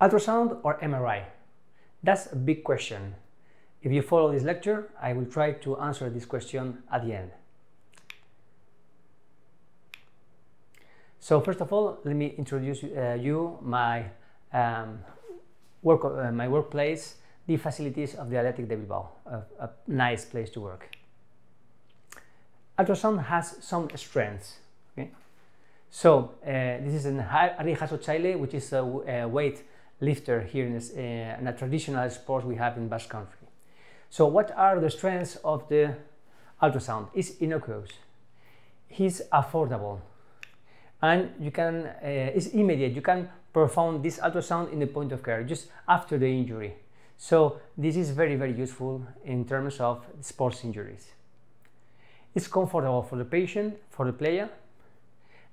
Ultrasound or MRI? That's a big question. If you follow this lecture, I will try to answer this question at the end. So first of all, let me introduce uh, you my um, work, uh, my workplace, the facilities of the Athletic de Bilbao, a, a nice place to work. Ultrasound has some strengths. Okay? So uh, this is an Harri Jasotzaile, which is a, a weight lifter here in, uh, in, a traditional sport we have in Basque Country. So what are the strengths of the ultrasound? It's innocuous, it's affordable, and you can, uh, it's immediate. You can perform this ultrasound in the point of care just after the injury. So this is very, very useful in terms of sports injuries. It's comfortable for the patient, for the player,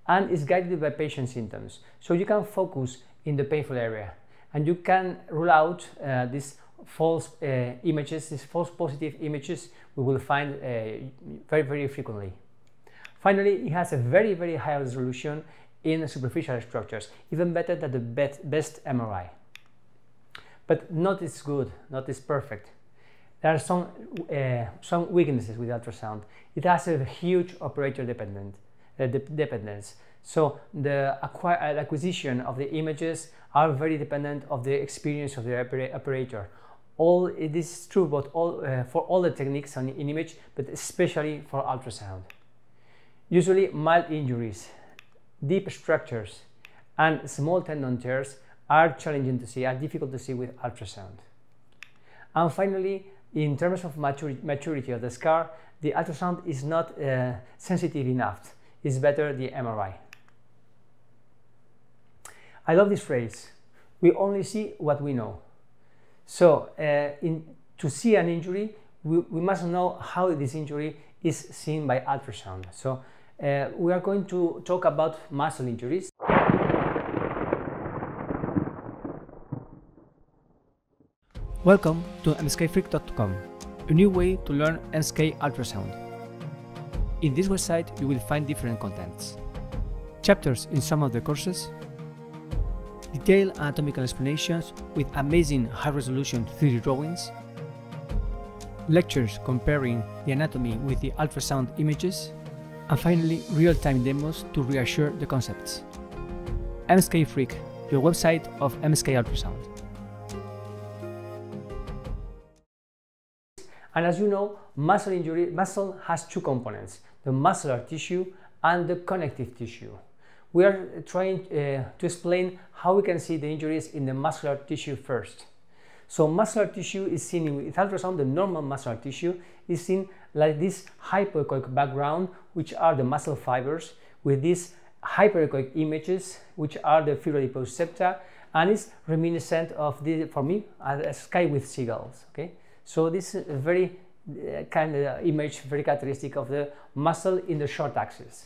and it's guided by patient symptoms. So you can focus in the painful area and you can rule out uh, these false uh, images, these false positive images we will find uh, very, very frequently. Finally, it has a very, very high resolution in superficial structures, even better than the best MRI. But not as good, not as perfect. There are some, uh, some weaknesses with ultrasound. It has a huge operator dependent, uh, de dependence. So the uh, acquisition of the images are very dependent of the experience of the operator. All it is true, all uh, for all the techniques on, in image, but especially for ultrasound. Usually mild injuries, deep structures, and small tendon tears are challenging to see, are difficult to see with ultrasound. And finally, in terms of maturity of the scar, the ultrasound is not uh, sensitive enough. It's better the MRI. I love this phrase. We only see what we know. So uh, in, to see an injury, we, we must know how this injury is seen by ultrasound. So uh, we are going to talk about muscle injuries. Welcome to mskfreak.com, a new way to learn MSK ultrasound. In this website you will find different contents. Chapters in some of the courses, detailed anatomical explanations with amazing high-resolution 3D drawings, lectures comparing the anatomy with the ultrasound images, and finally real-time demos to reassure the concepts. MSK Freak, your website of MSK Ultrasound. And as you know, muscle injury, muscle has two components, the muscular tissue and the connective tissue. We are trying uh, to explain how we can see the injuries in the muscular tissue first. So muscular tissue is seen with ultrasound, the normal muscular tissue is seen like this hypoechoic background, which are the muscle fibers, with these hyperechoic images, which are the fibroadipose septa, and is reminiscent of the, for me, a sky with seagulls. Okay, so this is a very uh, kind of image, very characteristic of the muscle in the short axis.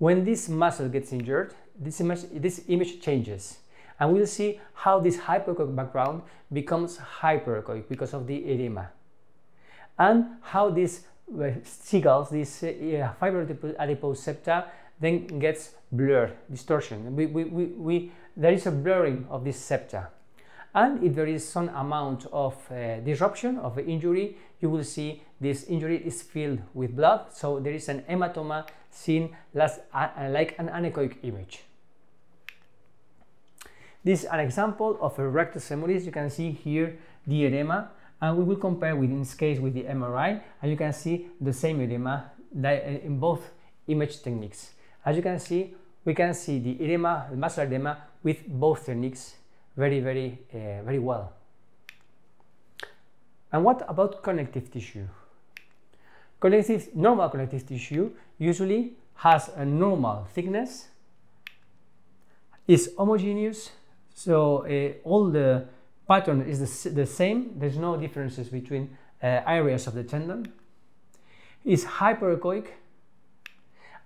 When this muscle gets injured, this image, this image changes and we'll see how this hypoechoic background becomes hyperechoic because of the edema and how these uh, seagulls, these uh, fiber adipose septa then gets blurred, distortion. We, we, we, we, there is a blurring of this septa. And if there is some amount of uh, disruption of injury, you will see this injury is filled with blood. So there is an hematoma seen as, uh, like an anechoic image. This is an example of a rectus femoris. You can see here the edema and we will compare with in this case with the MRI and you can see the same edema in both image techniques. As you can see, we can see the edema, the muscular edema with both techniques very, very, uh, very well. And what about connective tissue? Connective, normal connective tissue usually has a normal thickness, is homogeneous, so uh, all the pattern is the, the, same. There's no differences between uh, areas of the tendon. Is hyperechoic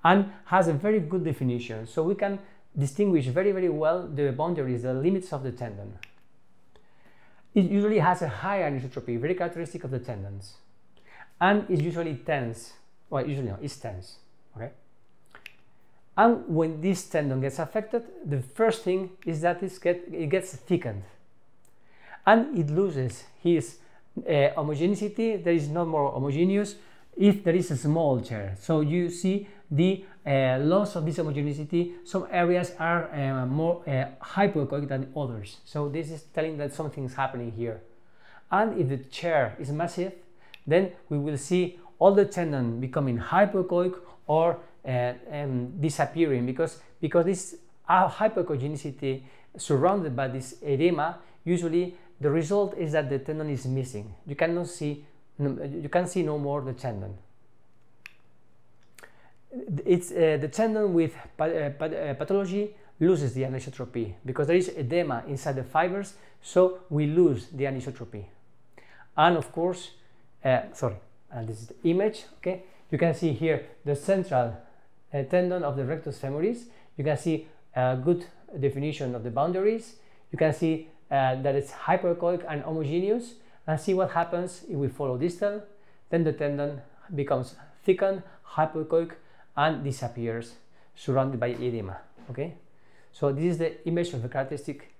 and has a very good definition. So we can distinguish very, very well the boundaries, the limits of the tendon. It usually has a high anisotropy, very characteristic of the tendons. And is usually tense. Well, usually no, it's tense. Okay. And when this tendon gets affected, the first thing is that get, it gets thickened and it loses its uh, homogeneity. There is no more homogeneous if there is a small tear. So you see the uh, loss of this homogeneity. Some areas are uh, more uh, hypoechoic than others. So this is telling that something is happening here. And if the tear is massive, then we will see all the tendon becoming hypoechoic or uh, um, disappearing because, because this uh, hypoechogenicity surrounded by this edema, usually the result is that the tendon is missing. You cannot see, you can see no more the tendon. It's uh, the tendon with uh, uh, pathology loses the anisotropy because there is edema inside the fibers, so we lose the anisotropy. And of course, uh, sorry, and this is the image, okay? You can see here the central uh, tendon of the rectus femoris. You can see a good definition of the boundaries. You can see uh, that it's hyperechoic and homogeneous and see what happens if we follow distal. Then the tendon becomes thickened, hyperechoic and disappears surrounded by edema. Okay, so this is the image of the characteristic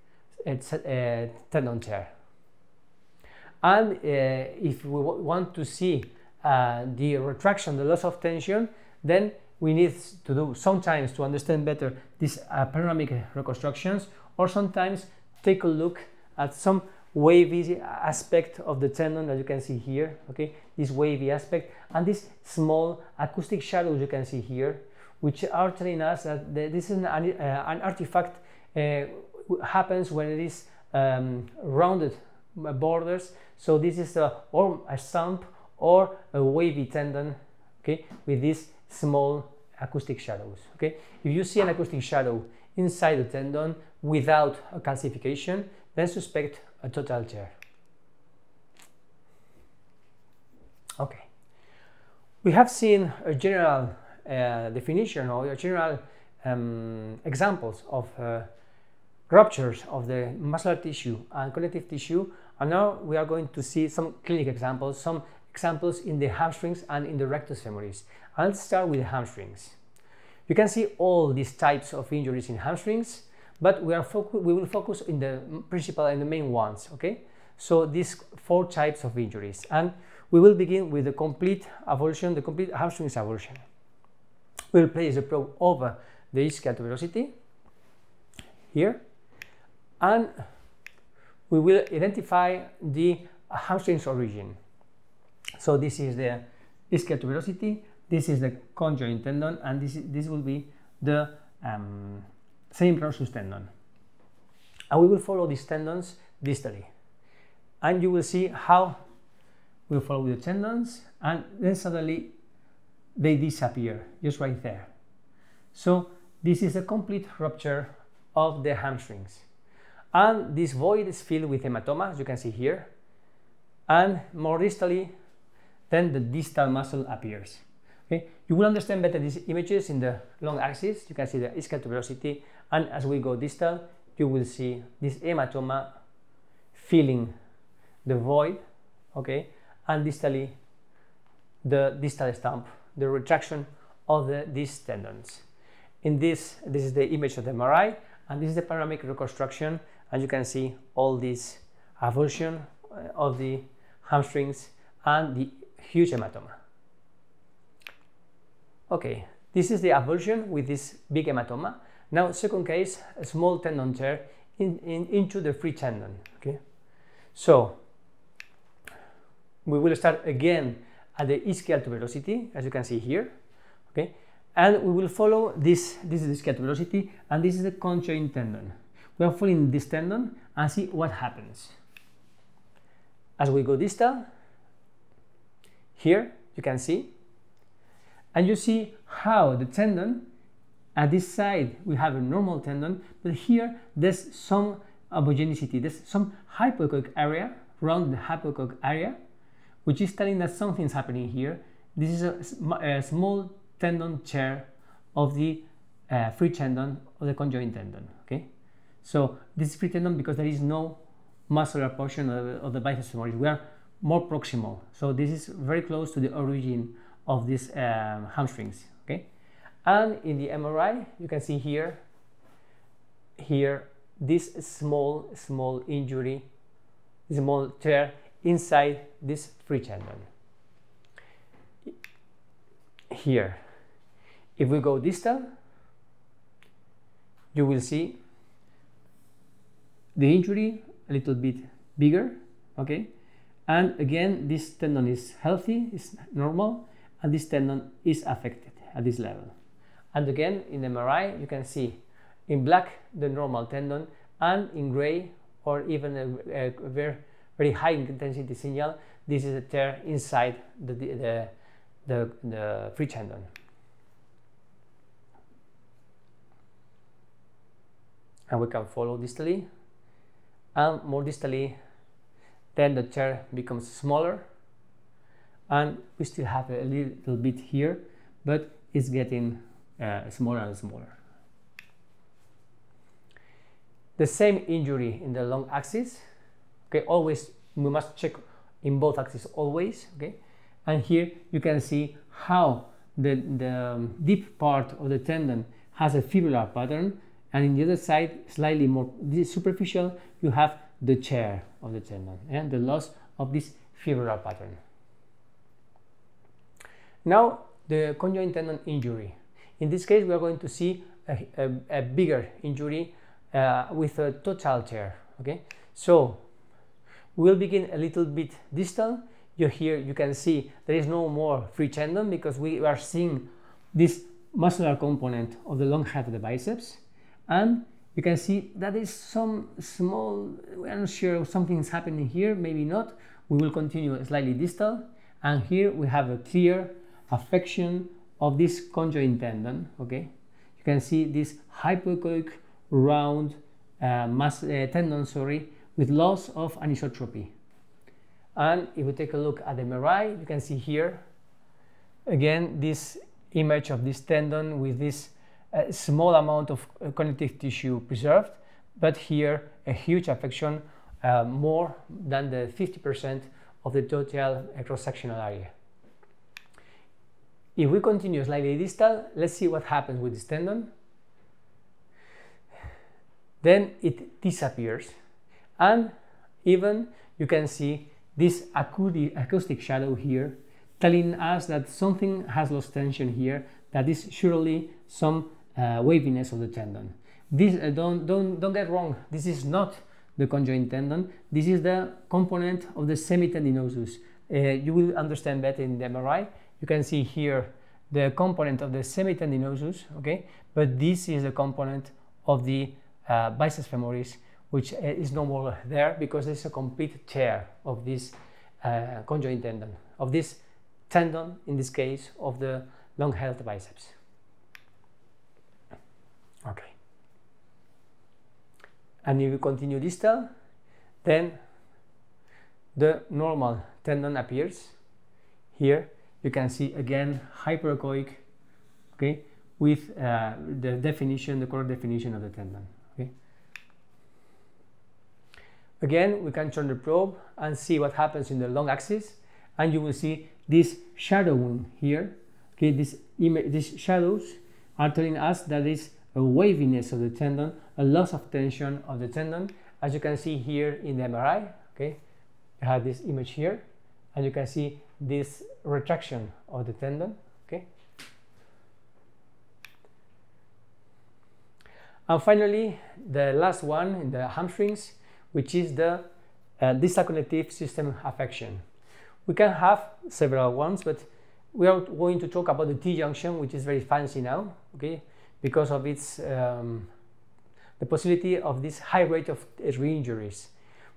uh, uh tendon tear. And uh, if we want to see uh, the retraction, the loss of tension, then we need to do sometimes to understand better these uh, panoramic reconstructions or sometimes take a look at some wavy aspect of the tendon that you can see here okay? This wavy aspect and this small acoustic shadows you can see here which are telling us that this is an, uh, an artifact uh, happens when it is um, rounded borders so this is a or a stump or a wavy tendon okay with these small acoustic shadows. Okay, if you see an acoustic shadow inside the tendon without a calcification, then suspect a total tear. Okay, we have seen a general uh, definition or a general um, examples of uh, ruptures of the muscular tissue and connective tissue, and now we are going to see some clinic examples, some examples in the hamstrings and in the rectus femoris. I'll start with hamstrings. You can see all these types of injuries in hamstrings, but we, are we will focus in the principal and the main ones, okay? So these four types of injuries. And we will begin with the complete avulsion, the complete hamstrings avulsion. We'll place the probe over the ischial tuberosity here, and we will identify the hamstrings origin. So this is the ischial tuberosity, this is the conjoint tendon, and this, this will be the um, semimembranosus tendon. And we will follow these tendons distally. And you will see how we follow the tendons, and then suddenly they disappear, just right there. So this is a complete rupture of the hamstrings. And this void is filled with hematoma, as you can see here. And more distally, then the distal muscle appears. Okay, you will understand better these images in the long axis. You can see the ischial tuberosity, and as we go distal, you will see this hematoma filling the void, okay, and distally the distal stump, the retraction of the, these tendons. In this, this is the image of the MRI, and this is the panoramic reconstruction, and you can see all this avulsion uh, of the hamstrings and the huge hematoma. Okay, this is the avulsion with this big hematoma. Now, second case, a small tendon tear in, in, into the free tendon. Okay, so we will start again at the ischial tuberosity, as you can see here. Okay, and we will follow this. This is the ischial tuberosity, and this is the conjoint tendon. We are following this tendon and see what happens. As we go distal, here you can see and you see how the tendon at this side we have a normal tendon but here there's some homogeneity there's some hypoechoic area around the hypoechoic area which is telling that something's happening here this is a, a small tendon tear of the uh, free tendon of the conjoint tendon okay so this is free tendon because there is no muscular portion of, of the biceps femoris we are more proximal. So this is very close to the origin of these um, hamstrings okay? And in the MRI, you can see here, here, this small, small injury, small tear inside this free tendon. Here, if we go distal, you will see the injury a little bit bigger, okay? And again, this tendon is healthy, is normal, and this tendon is affected at this level. And again, in MRI, you can see in black the normal tendon, and in gray or even a, a very, very high intensity signal, this is a tear inside the, the, the, the free tendon. And we can follow distally, and more distally, then the tear becomes smaller, and we still have a little bit here, but it's getting uh, smaller and smaller. The same injury in the long axis, okay, always we must check in both axes always, okay, and here you can see how the, the um, deep part of the tendon has a fibrillar pattern and in the other side slightly more superficial you have the chair of the tendon and the loss of this fibrillar pattern. Now the conjoint tendon injury. In this case, we are going to see a, a, a bigger injury uh, with a total tear. Okay, so we'll begin a little bit distal. You here you can see there is no more free tendon because we are seeing this muscular component of the long head of the biceps, and you can see that is some small. we're not sure something is happening here. Maybe not. We will continue slightly distal, and here we have a clear affection of this conjoint tendon, okay? You can see this hypoechoic round uh, mass, uh, tendon, sorry, with loss of anisotropy. And if we take a look at the MRI, you can see here, again, this image of this tendon with this uh, small amount of uh, connective tissue preserved, but here a huge affection, uh, more than the 50% of the total cross-sectional area. If we continue slightly distal, let's see what happens with this tendon. Then it disappears. And even you can see this acoustic shadow here telling us that something has lost tension here, that is surely some uh, waviness of the tendon. This, uh, don't, don't, don't get wrong, this is not the conjoint tendon, this is the component of the semitendinosus. Uh, you will understand better in the MRI you can see here the component of the semitendinosus, okay? But this is the component of the uh, biceps femoris, which uh, is no more there because there's a complete tear of this uh, conjoint tendon, of this tendon, in this case, of the long head of the biceps. Okay. And if you continue distal, then the normal tendon appears here you can see again hyperechoic, okay, with uh, the definition, the correct definition of the tendon. Okay. Again, we can turn the probe and see what happens in the long axis, and you will see this shadowing here. Okay, this these shadows are telling us that is a waviness of the tendon, a loss of tension of the tendon, as you can see here in the MRI. Okay, I have this image here, and you can see this retraction of the tendon okay? And finally the last one in the hamstrings which is the uh, system affection. We can have several ones but we are going to talk about the T-junction which is very fancy now okay because of its um, the possibility of this high rate of re-injuries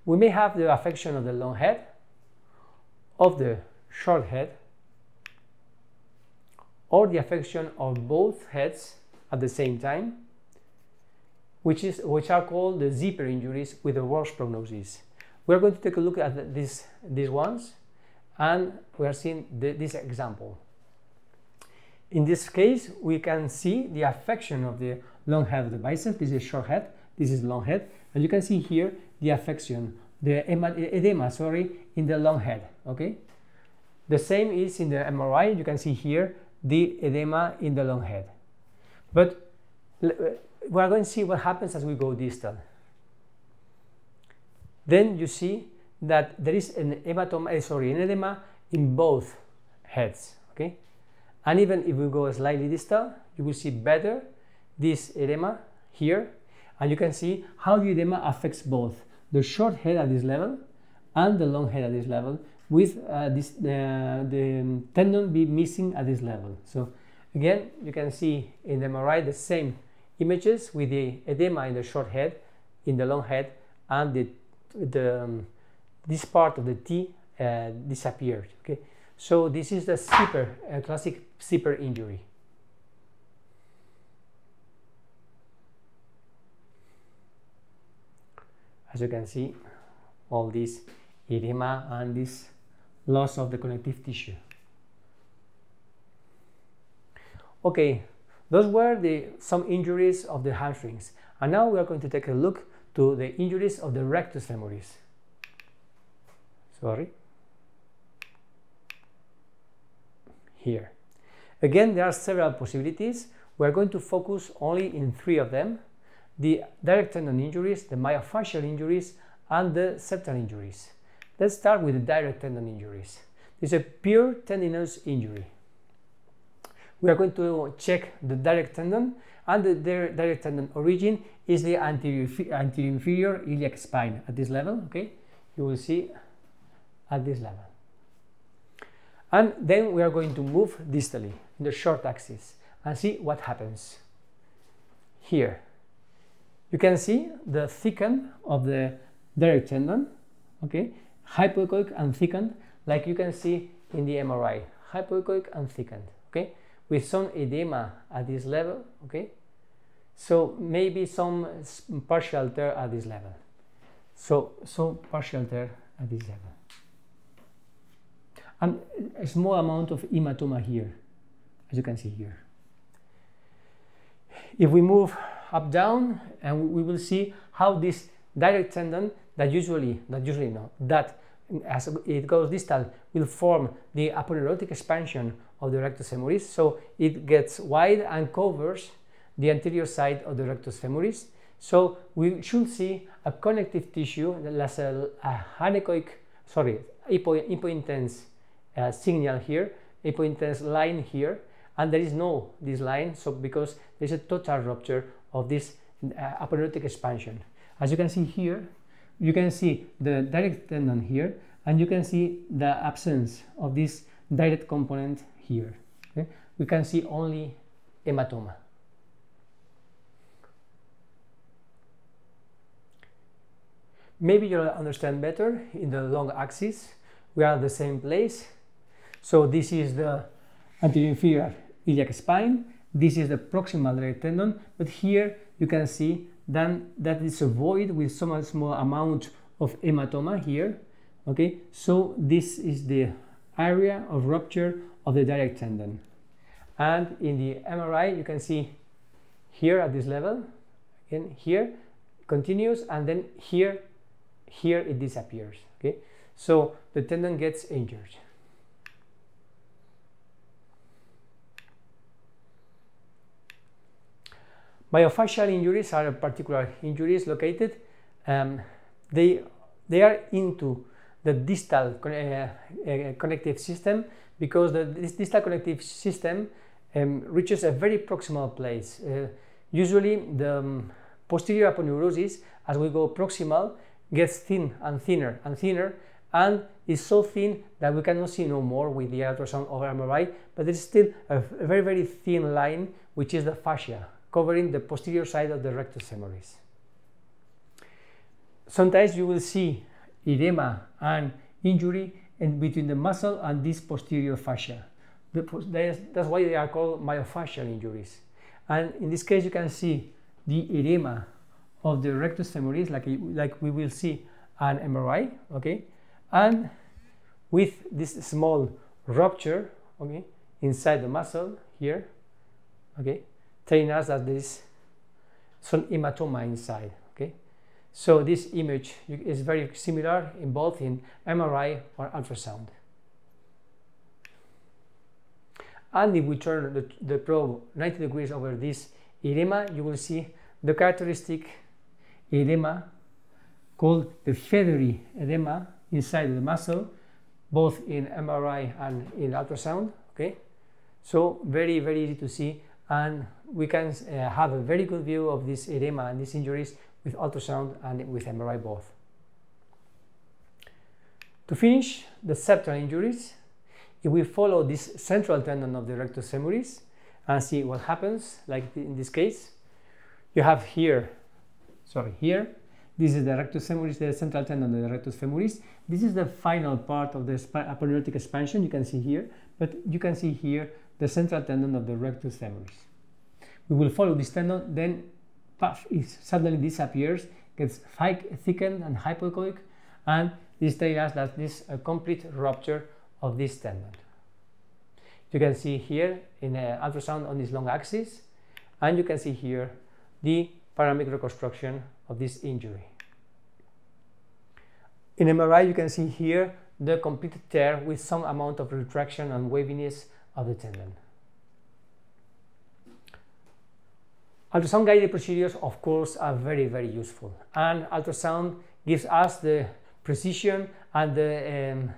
we may have the affection of the long head of the short head or the affection of both heads at the same time, which, is, which are called the zipper injuries with the worst prognosis. We're going to take a look at this, these ones and we are seeing the, this example. In this case, we can see the affection of the long head of the bicep. This is short head, this is long head, and you can see here the affection, the edema, sorry, in the long head, okay? The same is in the MRI, you can see here the edema in the long head. But uh, we are going to see what happens as we go distal. Then you see that there is an hematoma, eh, sorry, an edema in both heads, okay? And even if we go slightly distal, you will see better this edema here, and you can see how the edema affects both the short head at this level and the long head at this level, with uh, this, uh, the tendon be missing at this level. So again, you can see in the MRI the same images with the edema in the short head, in the long head, and the, the um, this part of the T uh, disappeared. Okay, so this is the zipper, a classic zipper injury. As you can see, all this edema and this loss of the connective tissue. Okay, those were the some injuries of the hamstrings. And now we are going to take a look to the injuries of the rectus femoris. Sorry. Here. Again, there are several possibilities. We are going to focus only in three of them. The direct tendon injuries, the myofascial injuries, and the septal injuries. Let's start with the direct tendon injuries. Is a pure tendinous injury. We are going to check the direct tendon and the direct tendon origin is the anterior, anterior inferior iliac spine at this level, okay? You will see at this level. And then we are going to move distally in the short axis and see what happens. Here, you can see the thicken of the direct tendon, okay? hypoechoic and thickened, like you can see in the MRI, hypoechoic and thickened, okay, with some edema at this level, okay, so maybe some partial tear at this level, so so partial tear at this level, and a small amount of hematoma here, as you can see here. If we move up down, and we will see how this direct tendon that usually, that usually no, that as it goes distal will form the aponeurotic expansion of the rectus femoris. So it gets wide and covers the anterior side of the rectus femoris. So we should see a connective tissue, that's a, a anechoic, sorry, hypointense uh, signal here, a hypointense line here, and there is no this line, so because there's a total rupture of this uh, aponeurotic expansion. As you can see here, you can see the direct tendon here and you can see the absence of this direct component here. Okay? We can see only hematoma. Maybe you'll understand better in the long axis. We are at the same place. So this is the anterior inferior iliac spine. This is the proximal direct tendon. But here you can see then that is a void with some small amount of hematoma here okay so this is the area of rupture of the direct tendon and in the MRI you can see here at this level again here continues and then here here it disappears okay so the tendon gets injured Myofascial injuries are particular injuries located. Um, they, they are into the distal uh, uh, connective system because the, this distal connective system um, reaches a very proximal place. Uh, usually the um, posterior aponeurosis, as we go proximal, gets thin and thinner and thinner and is so thin that we cannot see no more with the ultrasound or MRI, but there is still a, a very, very thin line, which is the fascia covering the posterior side of the rectus femoris. Sometimes you will see edema and injury in between the muscle and this posterior fascia. That's why they are called myofascial injuries. And in this case, you can see the edema of the rectus femoris, like, like we will see an MRI, okay? And with this small rupture, okay, inside the muscle here, okay, telling us that there is some hematoma inside. Okay, so this image is very similar in both in MRI or ultrasound. And if we turn the, the probe 90 degrees over this edema, you will see the characteristic edema called the feathery edema inside the muscle, both in MRI and in ultrasound. Okay, so very very easy to see, and we can uh, have a very good view of this edema and these injuries with ultrasound and with MRI both. To finish the septal injuries, if we follow this central tendon of the rectus femoris and see what happens, like in this case, you have here, sorry, here, this is the rectus femoris, the central tendon of the rectus femoris. This is the final part of the aponeurotic expansion you can see here, but you can see here the central tendon of the rectus femoris. We will follow this tendon, then puff, it suddenly disappears, gets thickened and hypoechoic, and this tells us that this is a complete rupture of this tendon. You can see here in an ultrasound on this long axis, and you can see here the panoramic reconstruction of this injury. In MRI, you can see here the complete tear with some amount of retraction and waviness of the tendon. Ultrasound guided procedures, of course, are very, very useful. And ultrasound gives us the precision and the, um,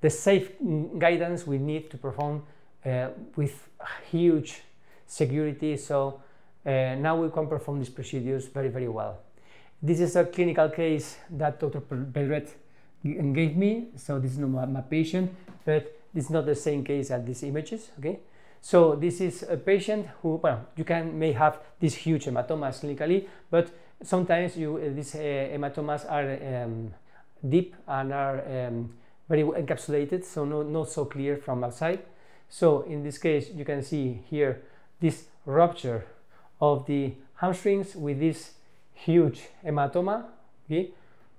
the safe guidance we need to perform uh, with huge security. So uh, now we can perform these procedures very, very well. This is a clinical case that Dr. Belret gave me. So this is not my patient, but this is not the same case as these images, okay? So this is a patient who, well, you can may have these huge hematomas clinically, but sometimes you, uh, these uh, hematomas are um, deep and are um, very encapsulated, so no, not so clear from outside. So in this case, you can see here this rupture of the hamstrings with this huge hematoma, okay,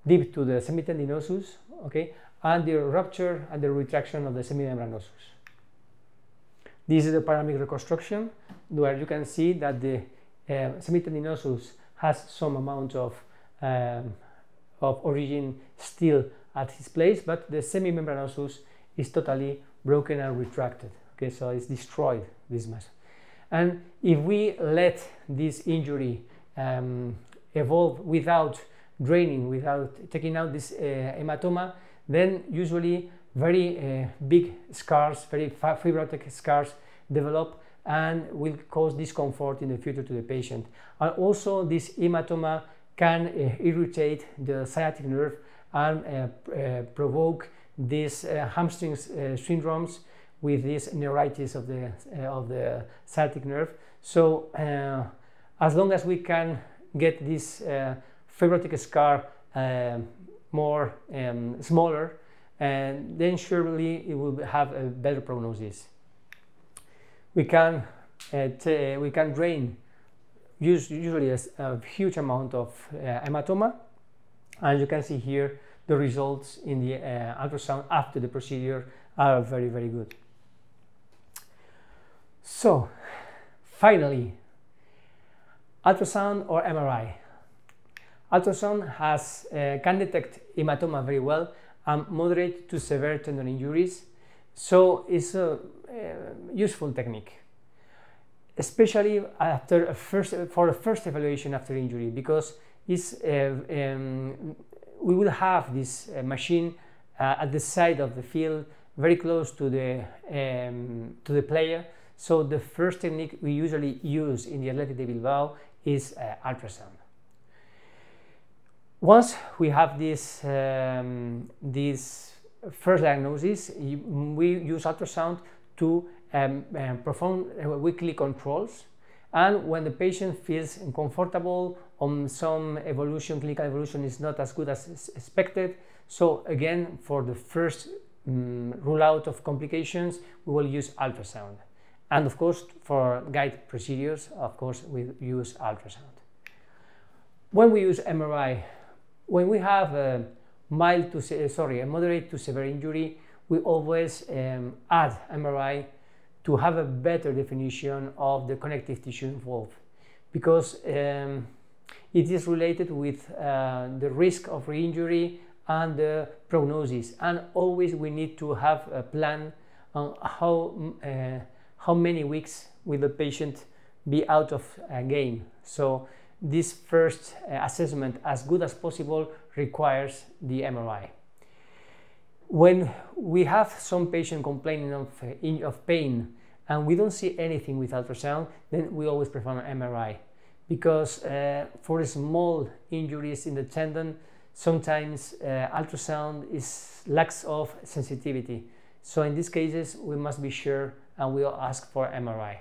deep to the semitendinosus, okay, and the rupture and the retraction of the semimembranosus. This is the panoramic reconstruction where you can see that the uh, semitendinosus has some amount of, um, of origin still at his place, but the semimembranosus is totally broken and retracted. Okay, so it's destroyed, this mass. And if we let this injury um, evolve without draining, without taking out this uh, hematoma, then usually very uh, big scars, very fibrotic scars develop and will cause discomfort in the future to the patient. And also this hematoma can uh, irritate the sciatic nerve and uh, uh, provoke these uh, hamstring syndromes with this neuritis of the, of the sciatic nerve. So as long as we can get this fibrotic scar more um, smaller, and then surely it will have a better prognosis. We can, uh, we can drain use, usually a, a, huge amount of uh, hematoma and you can see here the results in the uh, ultrasound after the procedure are very very good. So finally ultrasound or MRI. Ultrasound has, uh, can detect hematoma very well and moderate to severe tendon injuries. So it's a, useful technique, especially after a first, for a first evaluation after injury, because it's, uh, um, we will have this uh, machine uh, at the side of the field, very close to the, um, to the player. So the first technique we usually use in the Athletic de Bilbao is uh, ultrasound. Once we have this, um, this first diagnosis, we use ultrasound to um, um, perform uh, weekly controls and when the patient feels uncomfortable on some evolution, clinical evolution is not as good as expected. So again, for the first um, rule out of complications, we will use ultrasound. And of course, for guide procedures, of course, we use ultrasound. When we use MRI, when we have a mild to, sorry, a moderate to severe injury, we always um, add MRI to have a better definition of the connective tissue involved because um, it is related with uh, the risk of re-injury and the prognosis and always we need to have a plan on how, uh, how many weeks will the patient be out of a game. So this first uh, assessment, as good as possible, requires the MRI. When we have some patient complaining of, uh, of pain and we don't see anything with ultrasound, then we always perform an MRI because uh, for small injuries in the tendon, sometimes uh, ultrasound is lacks of sensitivity. So in these cases, we must be sure and we'll ask for MRI.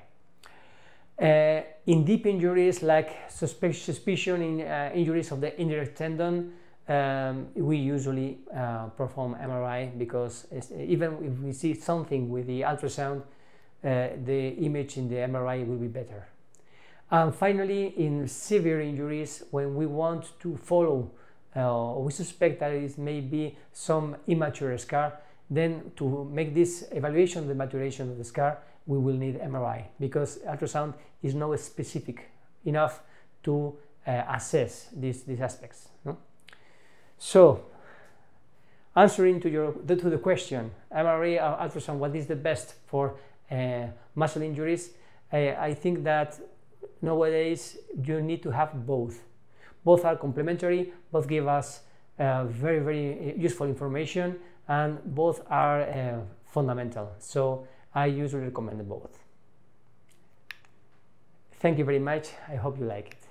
Uh, in deep injuries like suspicion in uh, injuries of the indirect tendon, um, we usually uh, perform MRI because even if we see something with the ultrasound, uh, the image in the MRI will be better. And finally, in severe injuries, when we want to follow uh, we suspect that it may be some immature scar, then to make this evaluation of the maturation of the scar, we will need MRI because ultrasound is not specific enough to uh, assess these, these aspects. No? So, answering to, your, to the question, MRI or ultrasound, what is the best for uh, muscle injuries? I think that nowadays you need to have both. Both are complementary, both give us uh, very, very useful information, and both are uh, fundamental. So I usually recommend both. Thank you very much. I hope you like it.